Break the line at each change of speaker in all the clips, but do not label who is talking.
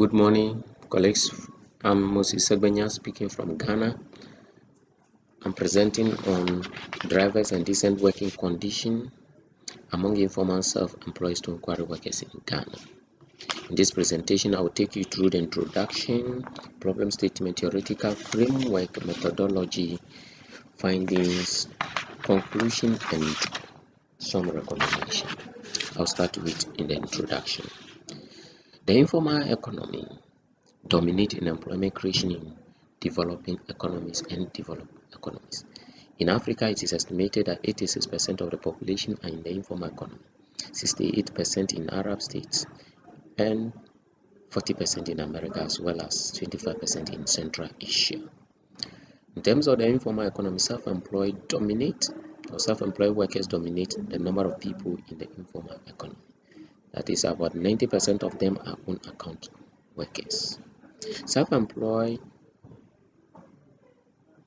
Good morning, colleagues. I'm Moses Segbenya speaking from Ghana. I'm presenting on drivers and decent working condition among informal self-employed stone quarry workers in Ghana. In this presentation, I will take you through the introduction, problem statement, theoretical framework, methodology, findings, conclusion, and some recommendation. I'll start with in the introduction. The informal economy dominates in employment creation in developing economies and developed economies. In Africa, it is estimated that 86% of the population are in the informal economy, 68% in Arab states, and 40% in America, as well as 25% in Central Asia. In terms of the informal economy, self-employed dominate, or self-employed workers dominate the number of people in the informal economy. That is, about 90% of them are own account workers. Self-employed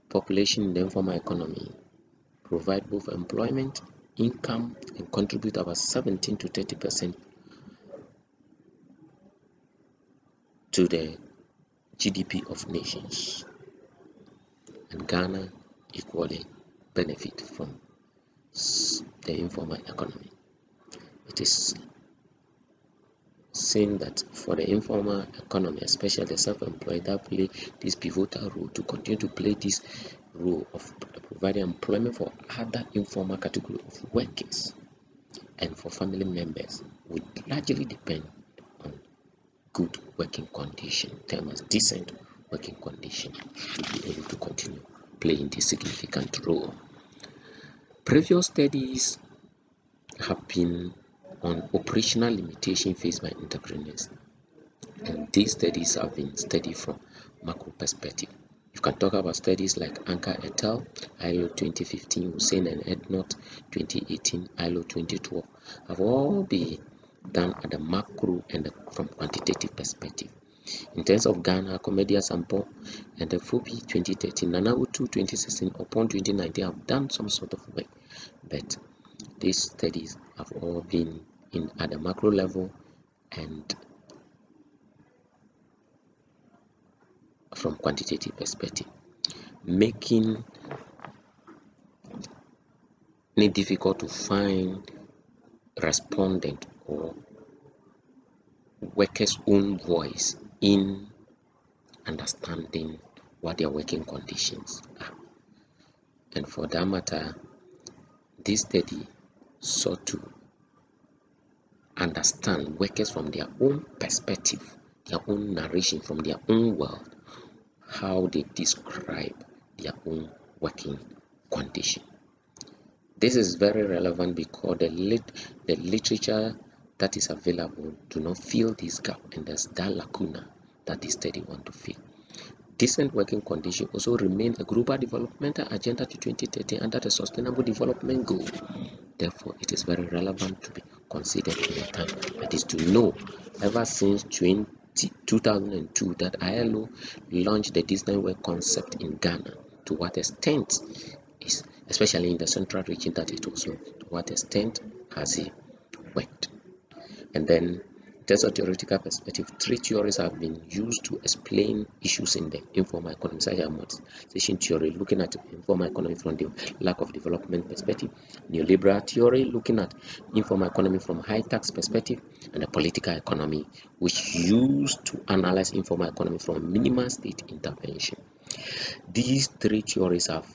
population in the informal economy provide both employment, income, and contribute about 17 to 30 percent to the GDP of nations. And Ghana equally benefit from the informal economy. It is saying that for the informal economy, especially the self-employed, that play this pivotal role to continue to play this role of providing employment for other informal category of workers and for family members would largely depend on good working condition, term as decent working condition to be able to continue playing this significant role. Previous studies have been on operational limitation faced by entrepreneurs. And these studies have been studied from macro perspective. You can talk about studies like Anchor et al., ILO 2015, Hussein and Ednott 2018, ILO 2012, have all been done at the macro and the, from quantitative perspective. In terms of Ghana, Comedia Sampo and the FOPI 2013, Nanautu 2016, upon 2019 have done some sort of work, but these studies have all been in at the macro level and from quantitative perspective. Making it difficult to find respondent or workers own voice in understanding what their working conditions are. And for that matter this study sought to understand workers from their own perspective, their own narration from their own world, how they describe their own working condition. This is very relevant because the, lit the literature that is available do not fill this gap and there's that lacuna that the study want to fill. Decent working condition also remain a global developmental agenda to 2030 under the Sustainable Development Goal. Therefore, it is very relevant to be considered in the time. That is to know ever since 20, 2002 that ILO launched the Decent Work concept in Ghana. To what extent is, especially in the central region, that it also to what extent has it worked? And then terms of theoretical perspective, three theories have been used to explain issues in the informal economy, such as modernization theory, looking at informal economy from the lack of development perspective, neoliberal theory, looking at informal economy from high tax perspective, and the political economy, which used to analyze informal economy from minimal state intervention. These three theories have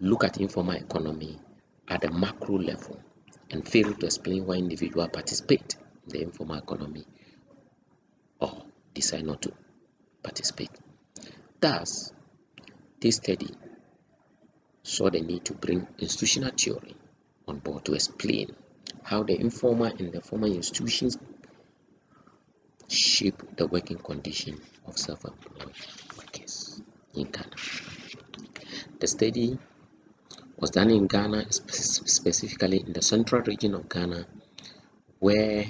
looked at informal economy at the macro level and failed to explain why individuals participate the informal economy or decide not to participate. Thus, this study saw the need to bring institutional theory on board to explain how the informal and the formal institutions shape the working condition of self-employed workers in Ghana. The study was done in Ghana, specifically in the central region of Ghana, where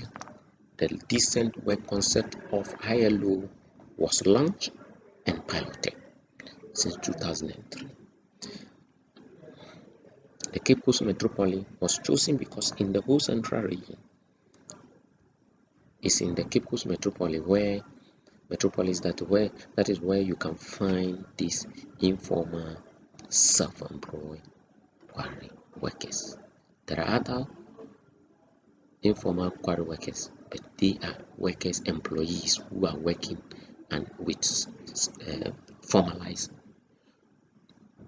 the decent work concept of ILO was launched and piloted since 2003. The Cape Coast Metropole was chosen because in the whole central region, it's in the Cape Coast Metropole where metropolis that where that is where you can find these informal self-employed workers. There are other informal quarry workers, but they are workers, employees who are working and with uh, formalized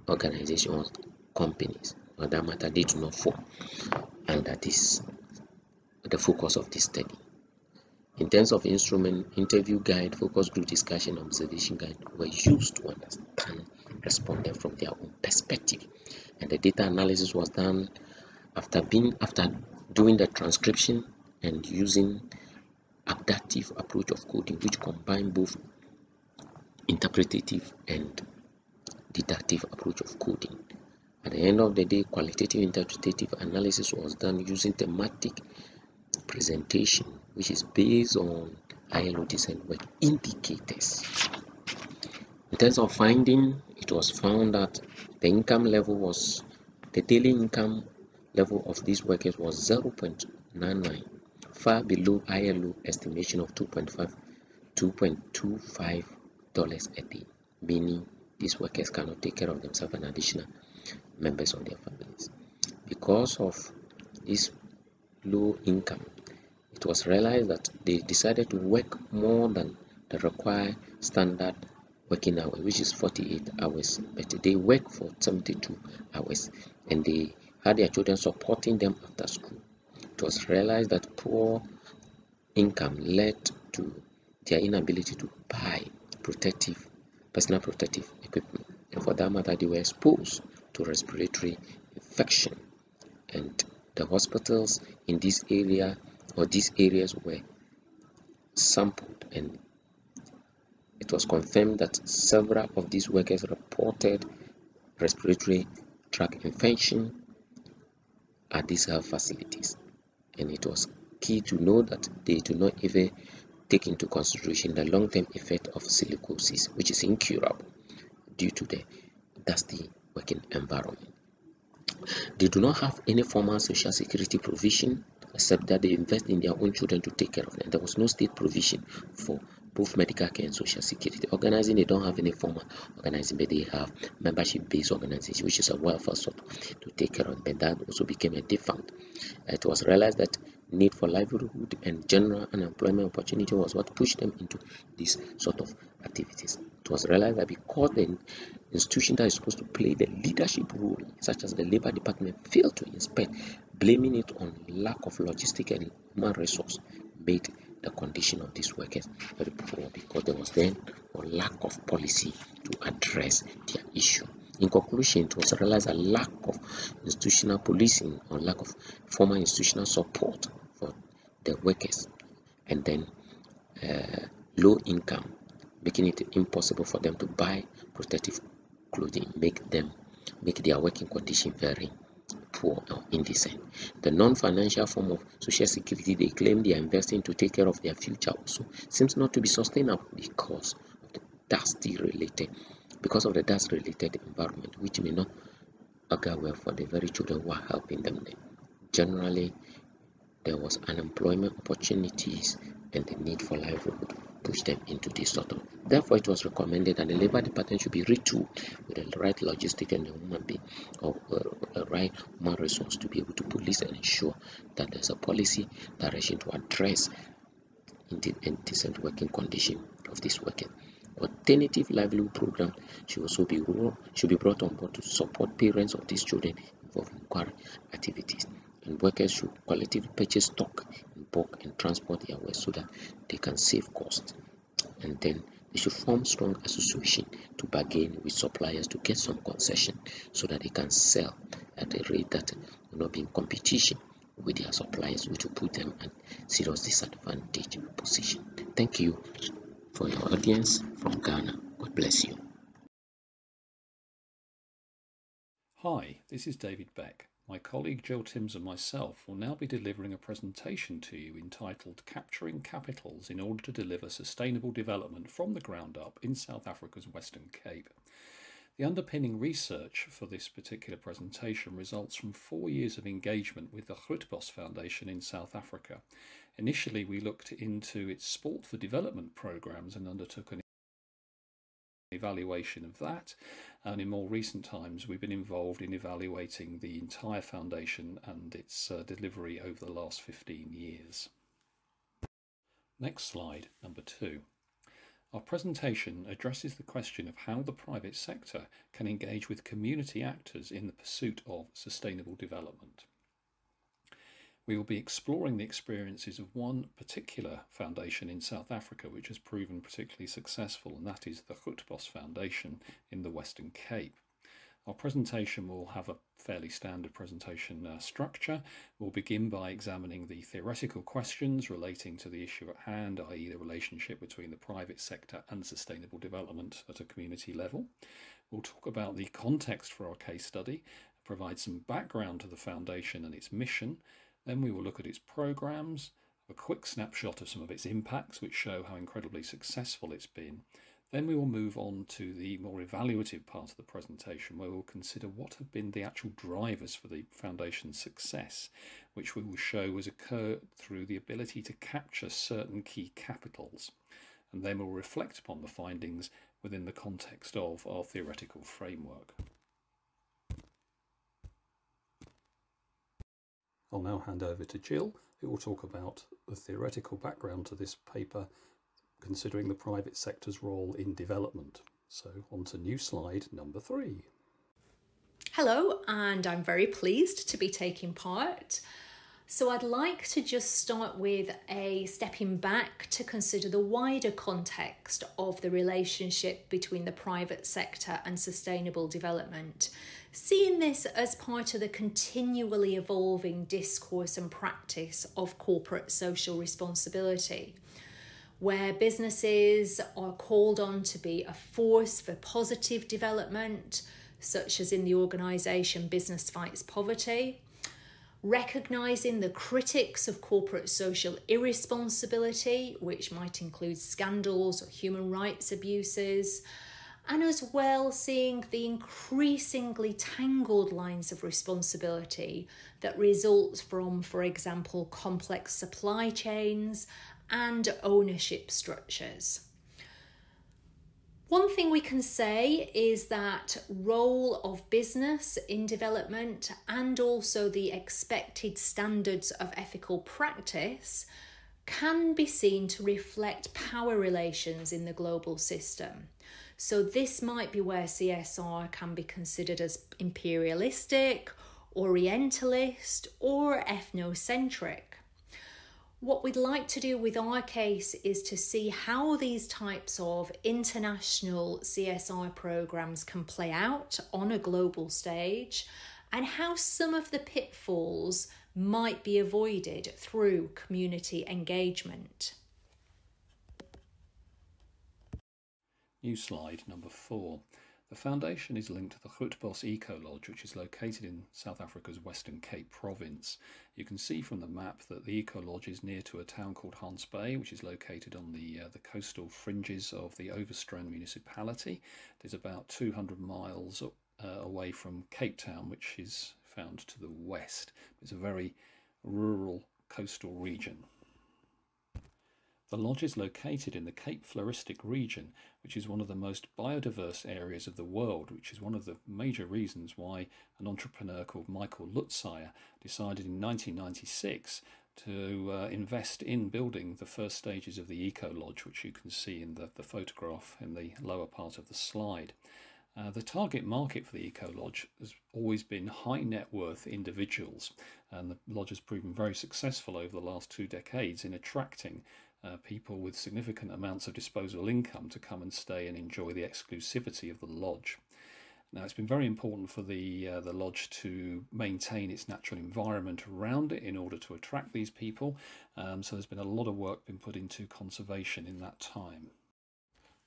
organizations, companies. For that matter, they do not fall under this the focus of this study. In terms of instrument, interview guide, focus group discussion, observation guide were used to understand respondents from their own perspective. And the data analysis was done after being after doing the transcription and using adaptive approach of coding which combine both interpretative and deductive approach of coding. At the end of the day, qualitative interpretative analysis was done using thematic presentation which is based on ILO decent work indicators. In terms of finding, it was found that the income level was the daily income level of these workers was 0.99 far below ILO estimation of 2.5 2.25 dollars a day meaning these workers cannot take care of themselves and additional members of their families. Because of this low income it was realized that they decided to work more than the required standard working hour which is 48 hours. But they work for 72 hours and they had their children supporting them after school. It was realized that poor income led to their inability to buy protective personal protective equipment. And for that matter they were exposed to respiratory infection. And the hospitals in this area or these areas were sampled. And it was confirmed that several of these workers reported respiratory tract infection at these health facilities and it was key to know that they do not even take into consideration the long-term effect of silicosis which is incurable due to the dusty working environment they do not have any formal social security provision except that they invest in their own children to take care of them. There was no state provision for both medical care and social security. Organizing, they don't have any formal organizing, but they have membership-based organization, which is a welfare sort to take care of. But that also became a defunct. It was realized that need for livelihood and general unemployment opportunity was what pushed them into this sort of activities. It was realized that because the institution that is supposed to play the leadership role, such as the labor department, failed to inspect, blaming it on lack of logistic and human resource, made the condition of these workers very poor because there was then a lack of policy to address their issue. In conclusion, it was realized a lack of institutional policing or lack of formal institutional support for the workers and then uh, low income making it impossible for them to buy protective clothing make them make their working condition very poor or indecent the non-financial form of social security they claim they are investing to take care of their future also seems not to be sustainable because of the dusty related because of the dust related environment which may not augur well for the very children who are helping them generally there was unemployment opportunities and the need for livelihood push them into this sort of. Therefore, it was recommended that the labor department should be retooled with the right logistic and the human being or uh, right human resource to be able to police and ensure that there's a policy direction to address indecent working condition of this worker. Alternative livelihood program should also be should be brought on board to support parents of these children involved in activities and workers should collectively purchase stock bulk and transport their waste so that they can save cost. And then they should form strong association to bargain with suppliers to get some concession so that they can sell at a rate that will not be in competition with their suppliers which will put them at serious disadvantage position. Thank you for your audience from ghana. God bless you.
Hi this is david beck my colleague Jill Timms and myself will now be delivering a presentation to you entitled Capturing Capitals in Order to Deliver Sustainable Development from the Ground Up in South Africa's Western Cape. The underpinning research for this particular presentation results from four years of engagement with the Grootbos Foundation in South Africa, Initially, we looked into its sport for development programs and undertook an evaluation of that. And in more recent times, we've been involved in evaluating the entire foundation and its uh, delivery over the last 15 years. Next slide, number two. Our presentation addresses the question of how the private sector can engage with community actors in the pursuit of sustainable development. We will be exploring the experiences of one particular foundation in South Africa which has proven particularly successful, and that is the Grootbos Foundation in the Western Cape. Our presentation will have a fairly standard presentation uh, structure. We'll begin by examining the theoretical questions relating to the issue at hand, i.e. the relationship between the private sector and sustainable development at a community level. We'll talk about the context for our case study, provide some background to the foundation and its mission, then we will look at its programs, a quick snapshot of some of its impacts, which show how incredibly successful it's been. Then we will move on to the more evaluative part of the presentation, where we'll consider what have been the actual drivers for the Foundation's success, which we will show has occurred through the ability to capture certain key capitals. And then we'll reflect upon the findings within the context of our theoretical framework. I'll now hand over to Jill, who will talk about the theoretical background to this paper considering the private sector's role in development. So, on to new slide number three.
Hello, and I'm very pleased to be taking part. So, I'd like to just start with a stepping back to consider the wider context of the relationship between the private sector and sustainable development seeing this as part of the continually evolving discourse and practice of corporate social responsibility, where businesses are called on to be a force for positive development, such as in the organisation Business Fights Poverty. Recognising the critics of corporate social irresponsibility, which might include scandals or human rights abuses, and as well seeing the increasingly tangled lines of responsibility that result from, for example, complex supply chains and ownership structures. One thing we can say is that role of business in development and also the expected standards of ethical practice can be seen to reflect power relations in the global system. So, this might be where CSR can be considered as imperialistic, orientalist, or ethnocentric. What we'd like to do with our case is to see how these types of international CSR programs can play out on a global stage and how some of the pitfalls might be avoided through community engagement.
New slide number four. The foundation is linked to the Grootbos Eco Lodge, which is located in South Africa's Western Cape province. You can see from the map that the Eco Lodge is near to a town called Gansbaai, which is located on the uh, the coastal fringes of the Overstrand municipality. It is about 200 miles uh, away from Cape Town, which is found to the west. It's a very rural coastal region. The lodge is located in the Cape Floristic region, which is one of the most biodiverse areas of the world, which is one of the major reasons why an entrepreneur called Michael Lutzeyer decided in 1996 to uh, invest in building the first stages of the Eco Lodge, which you can see in the, the photograph in the lower part of the slide. Uh, the target market for the Eco Lodge has always been high net worth individuals, and the lodge has proven very successful over the last two decades in attracting uh, people with significant amounts of disposable income to come and stay and enjoy the exclusivity of the lodge. Now, it's been very important for the uh, the lodge to maintain its natural environment around it in order to attract these people. Um, so there's been a lot of work been put into conservation in that time.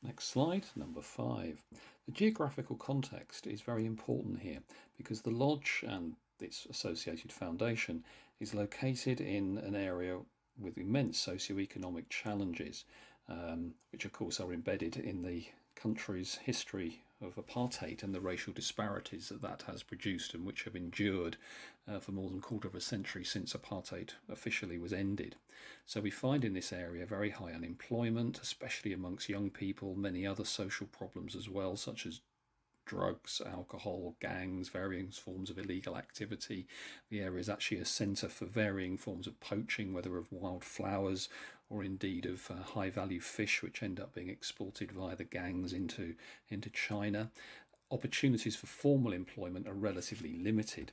Next slide, number five. The geographical context is very important here because the lodge and its associated foundation is located in an area with immense socio-economic challenges, um, which of course are embedded in the country's history of apartheid and the racial disparities that that has produced and which have endured uh, for more than a quarter of a century since apartheid officially was ended. So we find in this area very high unemployment, especially amongst young people, many other social problems as well, such as drugs, alcohol, gangs, varying forms of illegal activity. The area is actually a centre for varying forms of poaching, whether of wild flowers or indeed of uh, high value fish, which end up being exported via the gangs into, into China. Opportunities for formal employment are relatively limited.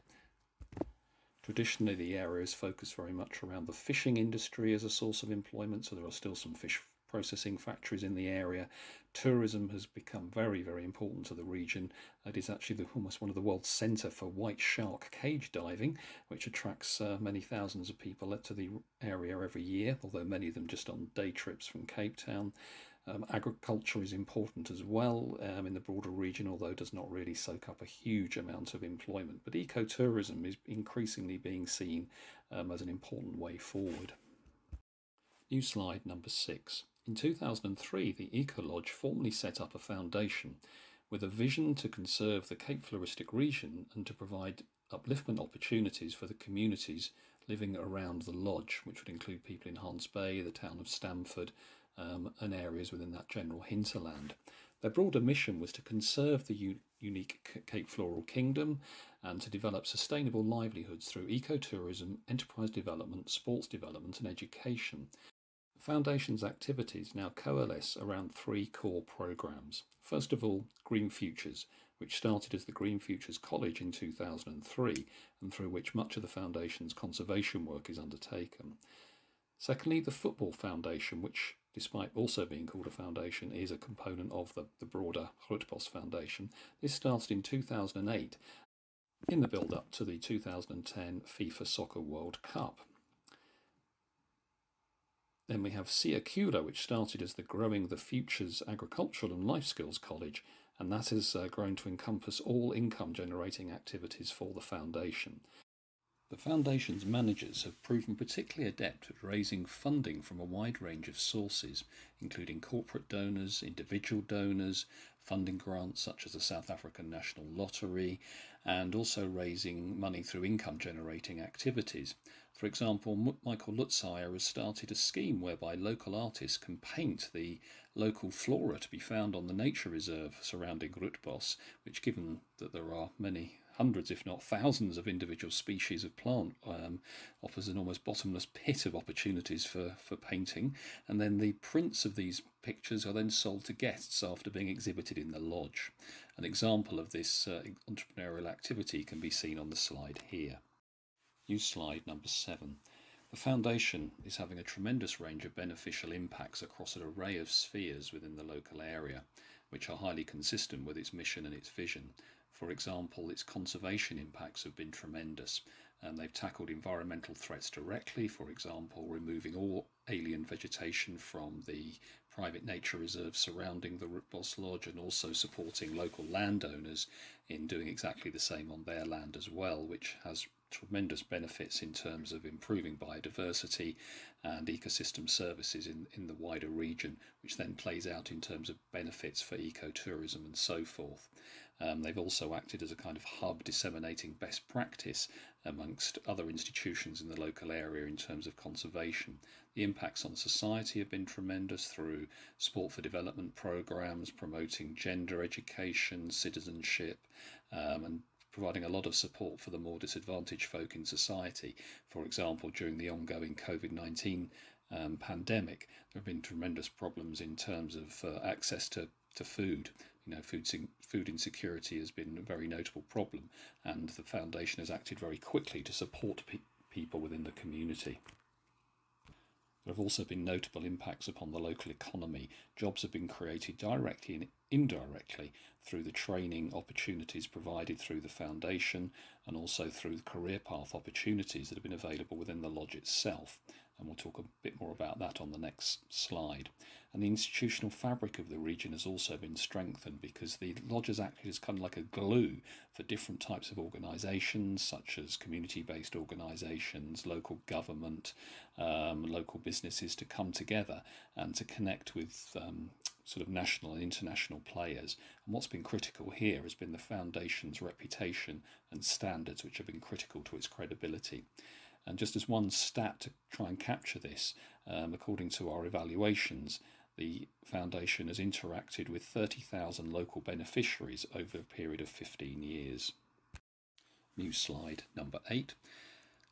Traditionally, the area is focused very much around the fishing industry as a source of employment, so there are still some fish processing factories in the area. Tourism has become very, very important to the region. It is actually the, almost one of the world's centre for white shark cage diving, which attracts uh, many thousands of people to the area every year, although many of them just on day trips from Cape Town. Um, agriculture is important as well um, in the broader region, although does not really soak up a huge amount of employment. But ecotourism is increasingly being seen um, as an important way forward. New slide number six. In 2003, the Ecolodge formally set up a foundation with a vision to conserve the Cape Floristic region and to provide upliftment opportunities for the communities living around the lodge, which would include people in Gansbaai, the town of Stanford, um, and areas within that general hinterland. Their broader mission was to conserve the u- unique Cape Floral Kingdom and to develop sustainable livelihoods through ecotourism, enterprise development, sports development, and education. Foundation's activities now coalesce around three core programs. First of all, Green Futures, which started as the Green Futures College in 2003 and through which much of the Foundation's conservation work is undertaken. Secondly, the Football Foundation, which, despite also being called a foundation, is a component of the, the broader Grootbos Foundation. This started in 2008 in the build up to the 2010 FIFA Soccer World Cup. Then we have Siyakhula, which started as the Growing the Futures Agricultural and Life Skills College, and that has uh, grown to encompass all income generating activities for the foundation. The Foundation's managers have proven particularly adept at raising funding from a wide range of sources, including corporate donors, individual donors, funding grants such as the South African National Lottery, and also raising money through income generating activities. For example, Michael Lutzeyer has started a scheme whereby local artists can paint the local flora to be found on the nature reserve surrounding Grootbos, which, given that there are many hundreds, if not thousands, of individual species of plant, um, offers an almost bottomless pit of opportunities for, for painting. And then the prints of these pictures are then sold to guests after being exhibited in the lodge. An example of this uh, entrepreneurial activity can be seen on the slide here. Use slide number seven. The Foundation is having a tremendous range of beneficial impacts across an array of spheres within the local area, which are highly consistent with its mission and its vision. For example, its conservation impacts have been tremendous. and they've tackled environmental threats directly, for example, removing all alien vegetation from the private nature reserve surrounding the Grootbos Lodge and also supporting local landowners in doing exactly the same on their land as well, which has tremendous benefits in terms of improving biodiversity and ecosystem services in, in the wider region, which then plays out in terms of benefits for ecotourism and so forth. Um, they've also acted as a kind of hub disseminating best practice amongst other institutions in the local area in terms of conservation. The impacts on society have been tremendous through sport for development programs, promoting gender education, citizenship, um, and providing a lot of support for the more disadvantaged folk in society. For example, during the ongoing COVID 19 um, pandemic, there have been tremendous problems in terms of uh, access to, to food. You know, food, food insecurity has been a very notable problem, and the foundation has acted very quickly to support pe- people within the community. There have also been notable impacts upon the local economy. Jobs have been created directly indirectly through the training opportunities provided through the foundation and also through the career path opportunities that have been available within the lodge itself. And we'll talk a bit more about that on the next slide. And the institutional fabric of the region has also been strengthened because the lodge has acted as kind of like a glue for different types of organisations, such as community based organisations, local government, um, local businesses to come together and to connect with um, sort of national and international players. And what's been critical here has been the foundation's reputation and standards, which have been critical to its credibility. And just as one stat to try and capture this, um, according to our evaluations, the foundation has interacted with 30,000 local beneficiaries over a period of 15 years. New slide number eight.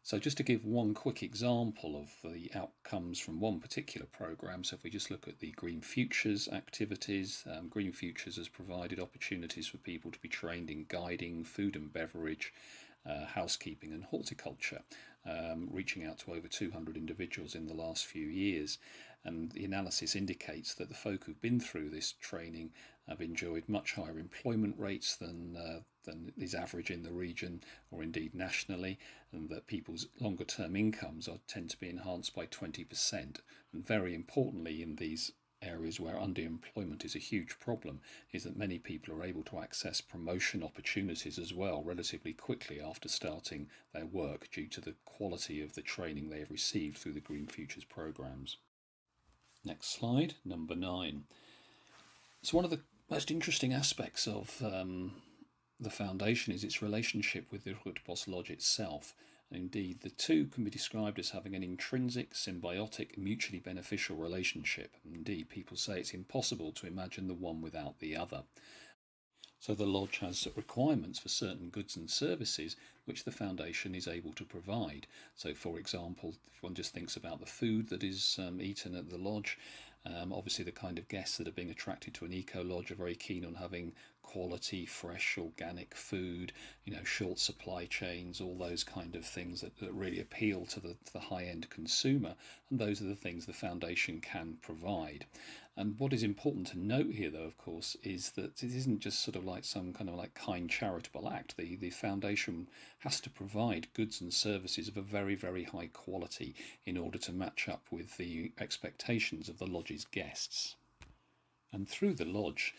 So just to give one quick example of the outcomes from one particular program, so if we just look at the Green Futures activities, um, Green Futures has provided opportunities for people to be trained in guiding, food and beverage, uh, housekeeping and horticulture, um, reaching out to over 200 individuals in the last few years. And the analysis indicates that the folk who've been through this training have enjoyed much higher employment rates than uh, than is average in the region or indeed nationally, and that people's longer term incomes are tend to be enhanced by 20%. And very importantly, in these areas where underemployment is a huge problem is that many people are able to access promotion opportunities as well relatively quickly after starting their work due to the quality of the training they have received through the Green Futures programs. Next slide, number nine. So, one of the most interesting aspects of um, the foundation is its relationship with the Grootbos Lodge itself. Indeed, the two can be described as having an intrinsic, symbiotic, mutually beneficial relationship. Indeed, people say it's impossible to imagine the one without the other. So the lodge has requirements for certain goods and services which the foundation is able to provide. So, for example, if one just thinks about the food that is um, eaten at the lodge, um, obviously, the kind of guests that are being attracted to an eco lodge are very keen on having quality, fresh, organic food, you know, short supply chains, all those kind of things that, that really appeal to the, to the high end consumer. And those are the things the foundation can provide. And what is important to note here, though, of course, is that it isn't just sort of like some kind of like kind charitable act. The, the foundation has to provide goods and services of a very, very high quality in order to match up with the expectations of the lodge's guests. And through the lodge,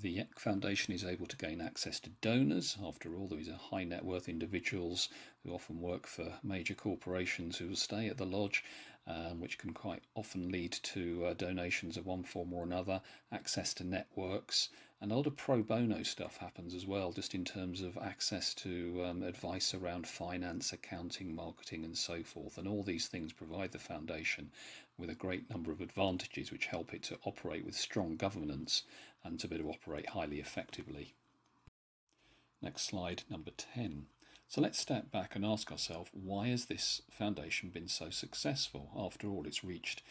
the foundation is able to gain access to donors. After all, these are high net worth individuals who often work for major corporations who will stay at the lodge um, which can quite often lead to uh, donations of one form or another, access to networks, and a lot of pro bono stuff happens as well, just in terms of access to um, advice around finance, accounting, marketing, and so forth. And all these things provide the foundation with a great number of advantages which help it to operate with strong governance and to be able to operate highly effectively. Next slide, number 10. So let's step back and ask ourselves why has this foundation been so successful? After all, it's reached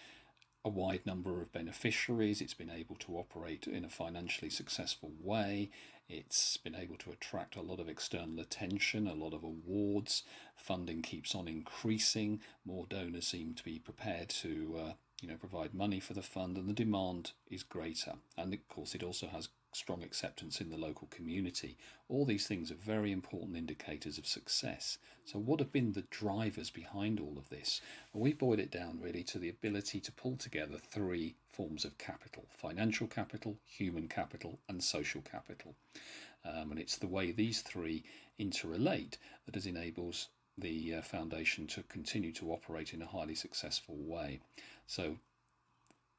a wide number of beneficiaries, it's been able to operate in a financially successful way, it's been able to attract a lot of external attention, a lot of awards, funding keeps on increasing, more donors seem to be prepared to uh, you know provide money for the fund and the demand is greater. And of course it also has strong acceptance in the local community. All these things are very important indicators of success. So, what have been the drivers behind all of this? Well, we boiled it down really to the ability to pull together three forms of capital financial capital, human capital, and social capital. Um, and it's the way these three interrelate that has enables the uh, foundation to continue to operate in a highly successful way. So,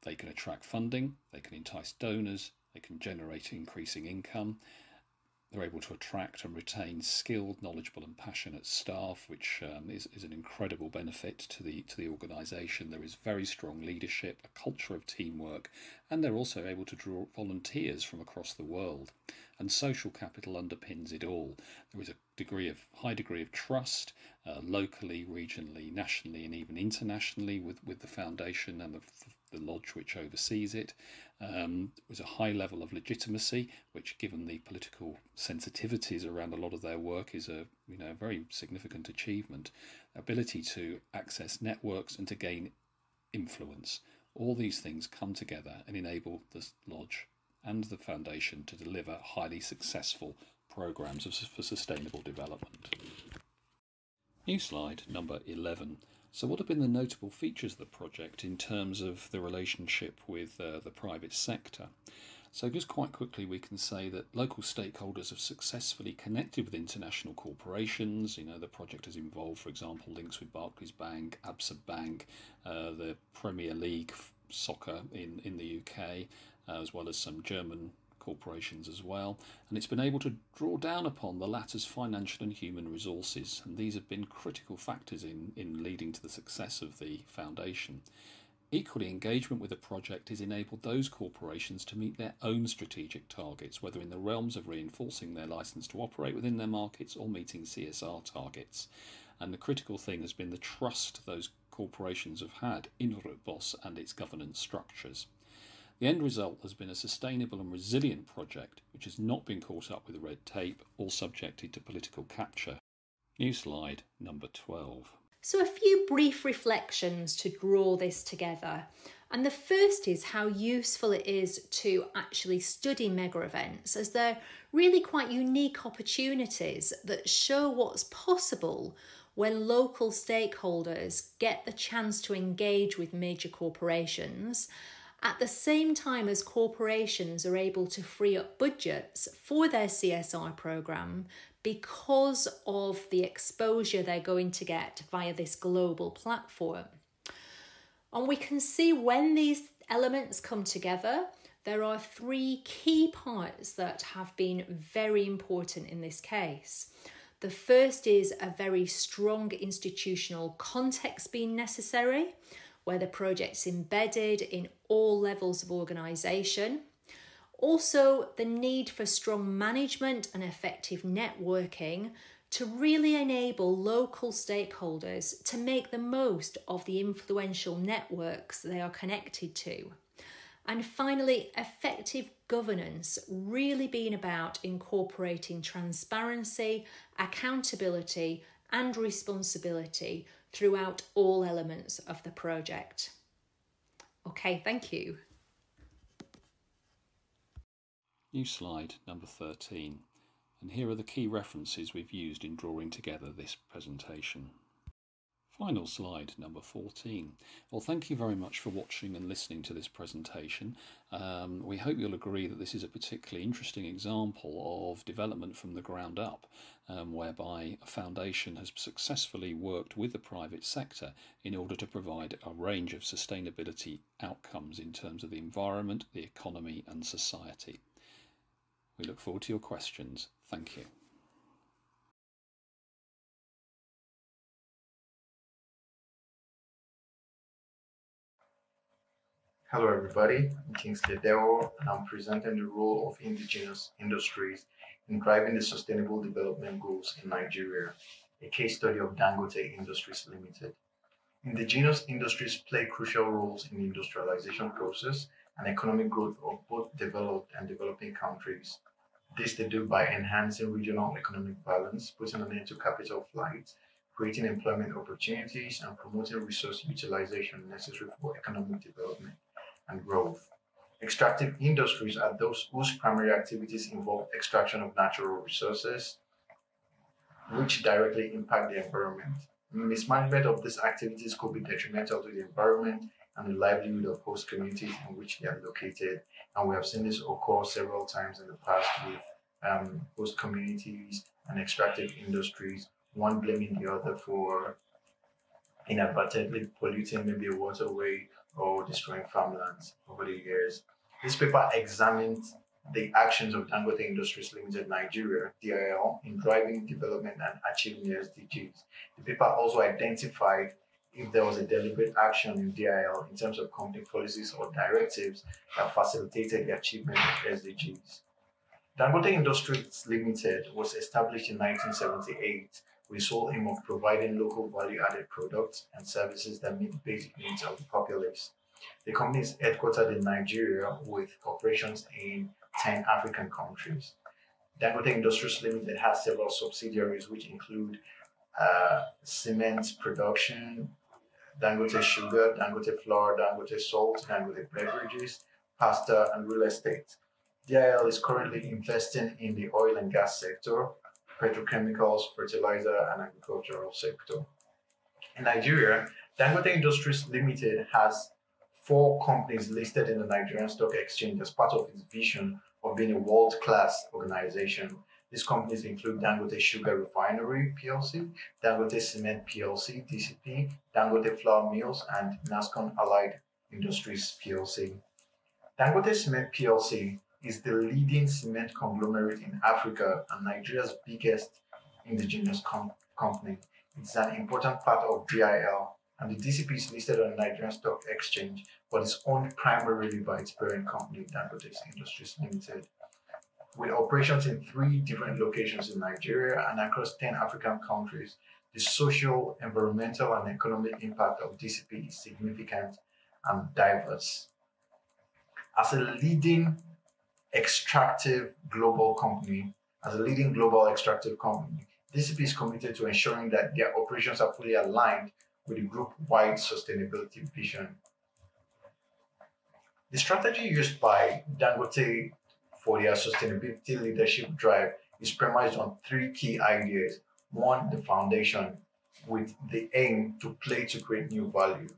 they can attract funding, they can entice donors, they can generate increasing income. They're able to attract and retain skilled, knowledgeable, and passionate staff, which um, is, is an incredible benefit to the to the organisation. There is very strong leadership, a culture of teamwork, and they're also able to draw volunteers from across the world. And social capital underpins it all. There is a degree of high degree of trust, uh, locally, regionally, nationally, and even internationally, with with the foundation and the, the lodge which oversees it. Um, was a high level of legitimacy, which, given the political sensitivities around a lot of their work, is a you know very significant achievement. Ability to access networks and to gain influence. All these things come together and enable the lodge and the foundation to deliver highly successful programs for sustainable development. New slide number 11. So, what have been the notable features of the project in terms of the relationship with uh, the private sector? So, just quite quickly, we can say that local stakeholders have successfully connected with international corporations. You know, the project has involved, for example, links with Barclays Bank, Absa Bank, uh, the Premier League soccer in, in the UK, uh, as well as some German corporations as well, and it's been able to draw down upon the latter's financial and human resources, and these have been critical factors in, in leading to the success of the foundation. Equally, engagement with the project has enabled those corporations to meet their own strategic targets, whether in the realms of reinforcing their license to operate within their markets or meeting CSR targets. And the critical thing has been the trust those corporations have had in Grootbos and its governance structures. The end result has been a sustainable and resilient project which has not been caught up with red tape or subjected to political capture. New slide number 12.
So, a few brief reflections to draw this together. And the first is how useful it is to actually study mega events, as they're really quite unique opportunities that show what's possible when local stakeholders get the chance to engage with major corporations at the same time as corporations are able to free up budgets for their CSR program because of the exposure they're going to get via this global platform. And we can see when these elements come together, there are three key parts that have been very important in this case. The first is a very strong institutional context being necessary where the project's embedded in all levels of organisation. Also, the need for strong management and effective networking to really enable local stakeholders to make the most of the influential networks they are connected to. And finally, effective governance really being about incorporating transparency, accountability, and responsibility throughout all elements of the project. Okay, thank you.
New slide number 13. And here are the key references we've used in drawing together this presentation. Final slide, number 14. Well, thank you very much for watching and listening to this presentation. Um, we hope you'll agree that this is a particularly interesting example of development from the ground up, um, whereby a foundation has successfully worked with the private sector in order to provide a range of sustainability outcomes in terms of the environment, the economy and society. We look forward to your questions. Thank you.
Hello everybody, I'm Kingsley Dewo and I'm presenting the role of indigenous industries in driving the sustainable development goals in Nigeria, a case study of Dangote Industries Limited. Indigenous industries play crucial roles in the industrialization process and economic growth of both developed and developing countries. This they do by enhancing regional economic balance, putting an end to capital flight, creating employment opportunities, and promoting resource utilization necessary for economic development and growth. Extractive industries are those whose primary activities involve extraction of natural resources, which directly impact the environment. Mismanagement of these activities could be detrimental to the environment and the livelihood of host communities in which they are located. And we have seen this occur several times in the past with um, host communities and extractive industries, one blaming the other for inadvertently polluting maybe a waterway or destroying farmlands over the years. This paper examined the actions of Dangote Industries Limited Nigeria, DIL, in driving development and achieving SDGs. The paper also identified if there was a deliberate action in DIL in terms of company policies or directives that facilitated the achievement of SDGs. Dangote Industries Limited was established in 1978 with sole aim of providing local value-added products and services that meet basic needs of the populace. The company is headquartered in Nigeria with operations in 10 African countries. Dangote Industries Limited has several subsidiaries which include uh, cement production, Dangote Sugar, Dangote Flour, Dangote Salt, Dangote Beverages, pasta, and real estate. DIL is currently investing in the oil and gas sector, petrochemicals, fertilizer, and agricultural sector. In Nigeria, Dangote Industries Limited has four companies listed in the Nigerian Stock Exchange as part of its vision of being a world-class organization. These companies include Dangote Sugar Refinery PLC, Dangote Cement PLC (DCP), Dangote Flour Mills, and Nascon Allied Industries PLC. Dangote Cement PLC is the leading cement conglomerate in Africa and Nigeria's biggest indigenous com- company. It's an important part of DIL, and the DCP is listed on the Nigerian Stock Exchange, but is owned primarily by its parent company, Dangote Industries Limited. With operations in three different locations in Nigeria and across 10 African countries, the social, environmental, and economic impact of DCP is significant and diverse. As a leading extractive global company, as a leading global extractive company, DCP is committed to ensuring that their operations are fully aligned with the group-wide sustainability vision. The strategy used by Dangote for their sustainability leadership drive is premised on three key ideas. One, the foundation, with the aim to play to create new value.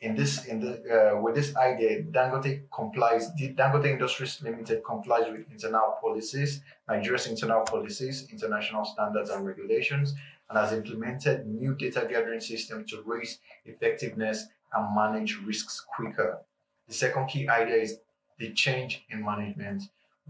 In this, in the uh, with this idea, Dangote complies. Dangote Industries Limited complies with internal policies, Nigeria's internal policies, international standards and regulations, and has implemented new data gathering system to raise effectiveness and manage risks quicker. The second key idea is the change in management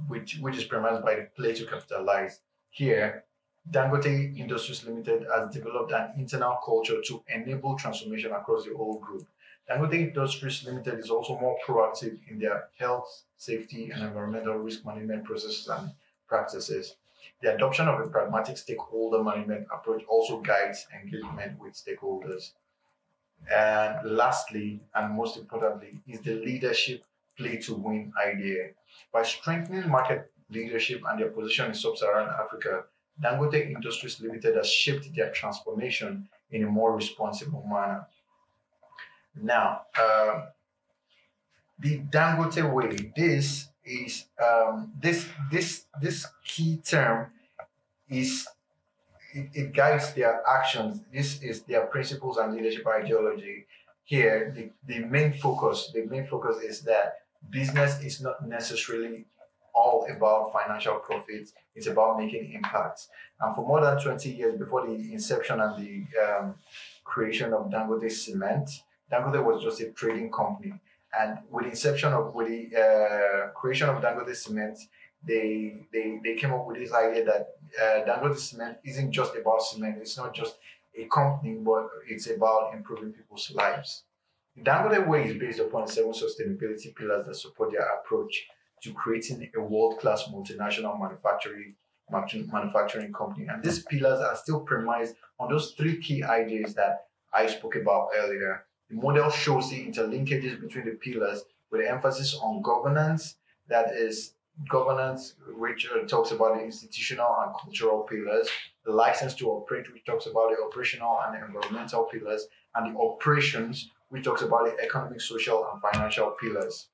which which is premised by the play to capitalize. Here, Dangote Industries Limited has developed an internal culture to enable transformation across the whole group. Dangote Industries Limited is also more proactive in their health, safety, and environmental risk management processes and practices. The adoption of a pragmatic stakeholder management approach also guides engagement with stakeholders. And lastly, and most importantly, is the leadership play to win idea. By strengthening market leadership and their position in sub-Saharan Africa, Dangote Industries Limited has shaped their transformation in a more responsible manner. Now, uh, the Dangote way. This is um, this this this key term is it, it, guides their actions. This is their principles and leadership ideology. Here, the, the main focus the main focus is that business is not necessarily all about financial profits. It's about making impacts. And for more than 20 years before the inception and the um, creation of Dangote Cement, Dangote was just a trading company. And with the inception of, with the uh, creation of Dangote Cement, they, they, they came up with this idea that uh, Dangote Cement isn't just about cement. It's not just a company, but it's about improving people's lives. Dangote Way is based upon seven sustainability pillars that support their approach to creating a world-class multinational manufacturing manufacturing company. And these pillars are still premised on those three key ideas that I spoke about earlier. The model shows the interlinkages between the pillars with emphasis on governance, that is governance, which uh, talks about the institutional and cultural pillars, the license to operate, which talks about the operational and the environmental pillars, and the operations, which talks about the economic, social, and financial pillars.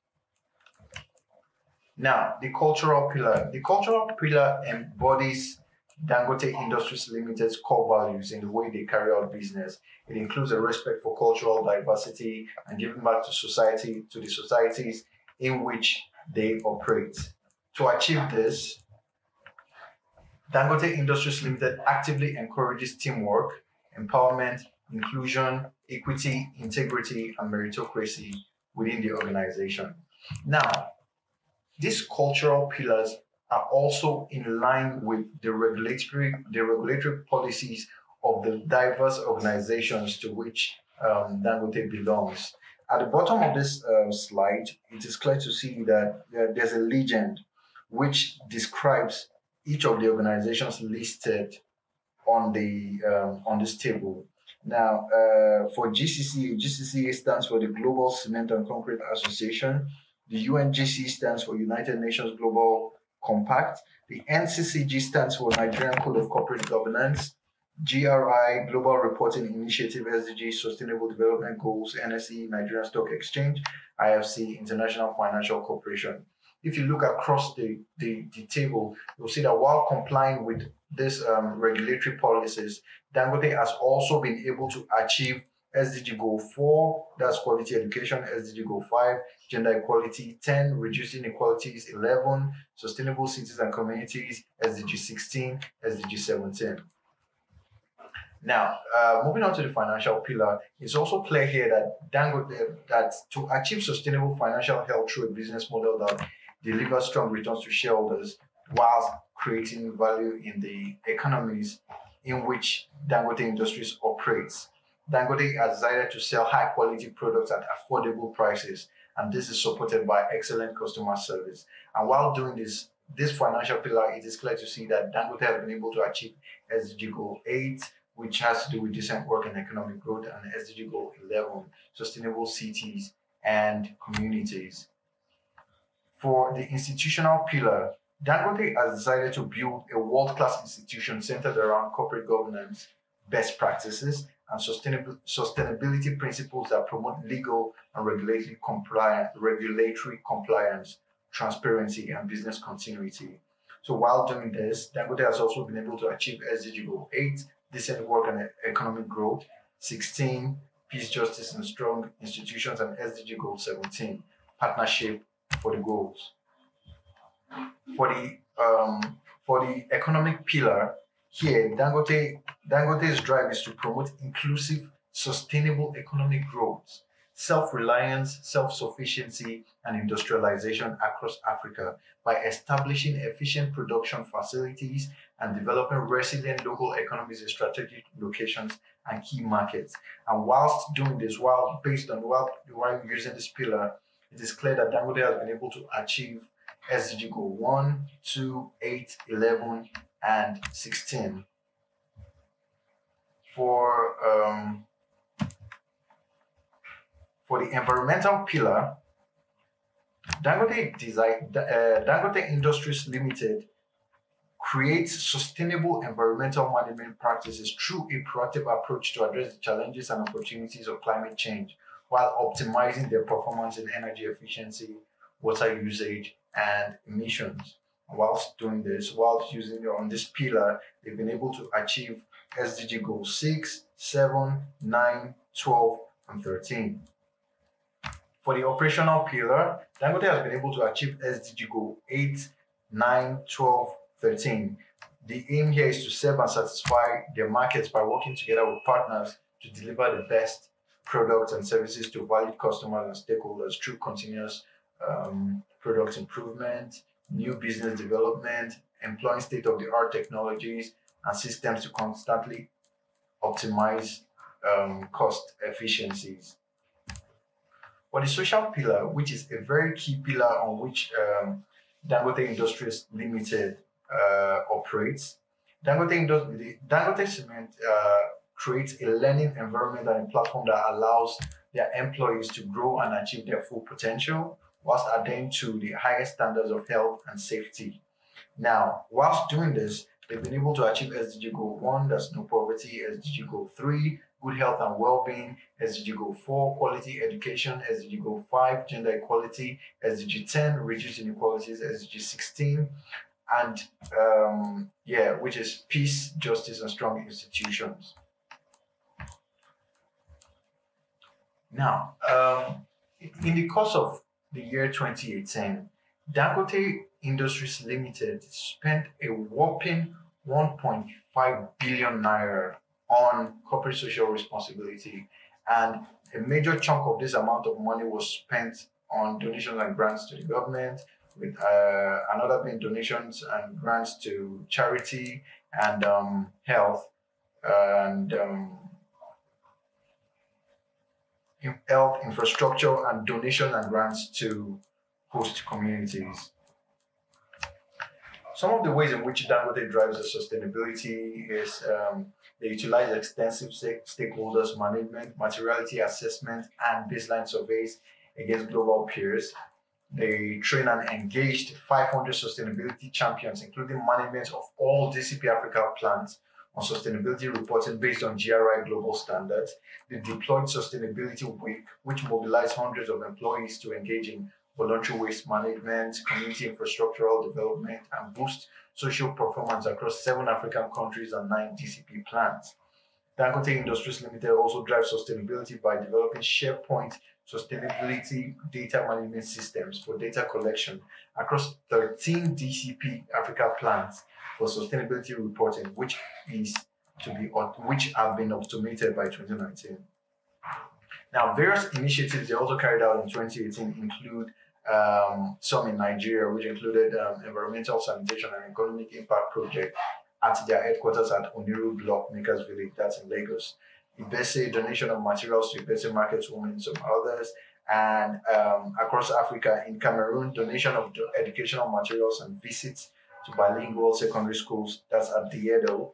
Now, the cultural pillar. The cultural pillar embodies Dangote Industries Limited's core values in the way they carry out business. It includes a respect for cultural diversity and giving back to society, to the societies in which they operate. To achieve this, Dangote Industries Limited actively encourages teamwork, empowerment, inclusion, equity, integrity, and meritocracy within the organization. Now, these cultural pillars are also in line with the regulatory, the regulatory policies of the diverse organizations to which um, Dangote belongs. At the bottom of this uh, slide, it is clear to see that uh, there's a legend which describes each of the organizations listed on the um, on this table. Now, uh, for GCCA, GCCA stands for the Global Cement and Concrete Association. The UNGC stands for United Nations Global Compact. The NCCG stands for Nigerian Code of Corporate Governance. GRI, Global Reporting Initiative, SDG, Sustainable Development Goals, NSE, Nigerian Stock Exchange, IFC, International Financial Corporation. if you look across the, the, the table, you'll see that while complying with these um, regulatory policies, Dangote has also been able to achieve SDG Goal 4, that's quality education, SDG Goal 5, gender equality, 10, reducing inequalities, 11, sustainable cities and communities, SDG 16, SDG 17. Now, uh, moving on to the financial pillar, it's also clear here that Dangote, that to achieve sustainable financial health through a business model that delivers strong returns to shareholders whilst creating value in the economies in which Dangote Industries operates. Dangote has decided to sell high quality products at affordable prices, and this is supported by excellent customer service. And while doing this, this financial pillar, it is clear to see that Dangote has been able to achieve SDG Goal 8, which has to do with decent work and economic growth, and SDG Goal 11, sustainable cities and communities. For the institutional pillar, Dangote has decided to build a world class institution centered around corporate governance, best practices, and sustainable, sustainability principles that promote legal and regulatory compliance, regulatory compliance, transparency, and business continuity. So while doing this, Dangote has also been able to achieve SDG Goal 8, decent work and economic growth, 16, peace, justice, and strong institutions, and SDG Goal 17, partnership for the goals. For the um, for the economic pillar, here, Dangote, Dangote's drive is to promote inclusive, sustainable economic growth, self reliance, self sufficiency, and industrialization across Africa by establishing efficient production facilities and developing resilient local economies in strategic locations and key markets. And whilst doing this, while based on while, while using this pillar, it is clear that Dangote has been able to achieve SDG goal 1, 2, 8, 11, and 16. For um, for the environmental pillar, Dangote Design, uh, Dangote Industries Limited creates sustainable environmental management practices through a proactive approach to address the challenges and opportunities of climate change while optimizing their performance in energy efficiency, water usage, and emissions. Whilst doing this, whilst using on this pillar, they've been able to achieve SDG goals 6, 7, 9, 12, and 13. For the operational pillar, Dangote has been able to achieve SDG goal 8, 9, 12, 13. The aim here is to serve and satisfy their markets by working together with partners to deliver the best products and services to valued customers and stakeholders through continuous um, product improvement, new business development, employing state of the art technologies and systems to constantly optimize um, cost efficiencies. For the social pillar, which is a very key pillar on which um, Dangote Industries Limited uh, operates, Dangote, Dangote Cement uh, creates a learning environment and a platform that allows their employees to grow and achieve their full potential whilst adhering to the highest standards of health and safety. Now, whilst doing this, they've been able to achieve SDG Goal 1, that's no poverty, SDG Goal 3, good health and well-being, SDG Goal 4, quality education, SDG Goal 5, gender equality, SDG 10, reduce inequalities, SDG 16, and um, yeah, which is peace, justice, and strong institutions. Now, um, in the course of the year 2018, Dangote Industries Limited spent a whopping 1.5 billion naira on corporate social responsibility, and a major chunk of this amount of money was spent on donations and grants to the government, with uh, another being donations and grants to charity and um, health and um, health infrastructure and donation and grants to host communities. Some of the ways in which Dangote drives the sustainability is um, they utilize extensive stakeholders management, materiality assessment, and baseline surveys against global peers. They train and engaged 500 sustainability champions, including management of all DCP Africa plants on sustainability reporting based on GRI global standards. They deployed Sustainability Week, which mobilized hundreds of employees to engage in voluntary waste management, community infrastructural development, and boost social performance across seven African countries and nine DCP plants. Dangote Industries Limited also drives sustainability by developing SharePoint sustainability data management systems for data collection across 13 DCP Africa plants for sustainability reporting, which is to be which have been automated by 2019. Now, various initiatives they also carried out in 2018 include um, some in Nigeria, which included um, environmental sanitation and economic impact project at their headquarters at Oniru Block Makers Village, that's in Lagos. Ibese, donation of materials to Ibese Markets Women, some others, and um, across Africa, in Cameroon, donation of educational materials and visits to bilingual secondary schools, that's at the Diedo.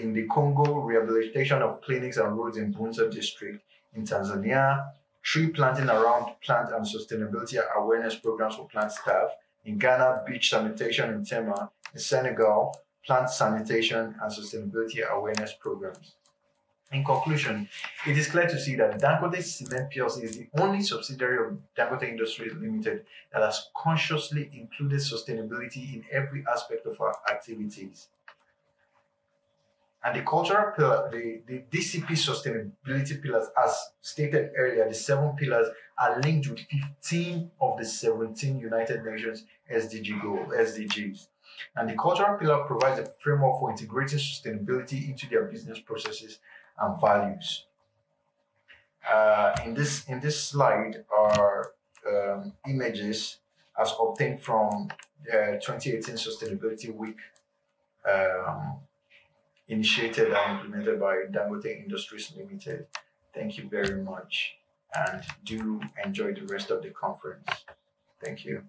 In the Congo, rehabilitation of clinics and roads in Bunza district. In Tanzania, tree planting around plant and sustainability awareness programs for plant staff. In Ghana, beach sanitation in Tema. In Senegal, plant sanitation and sustainability awareness programs. In conclusion, it is clear to see that Dangote Cement PLC is the only subsidiary of Dangote Industries Limited that has consciously included sustainability in every aspect of our activities. And the cultural pillar, the, the DCP sustainability pillars, as stated earlier, the seven pillars are linked with 15 of the 17 United Nations SDG goals, SDGs. And the cultural pillar provides a framework for integrating sustainability into their business processes and values. Uh, in this in this slide are um, images as obtained from the 2018 Sustainability Week, um, initiated and implemented by Dangote Industries Limited. Thank you very much, and do enjoy the rest of the conference. Thank you.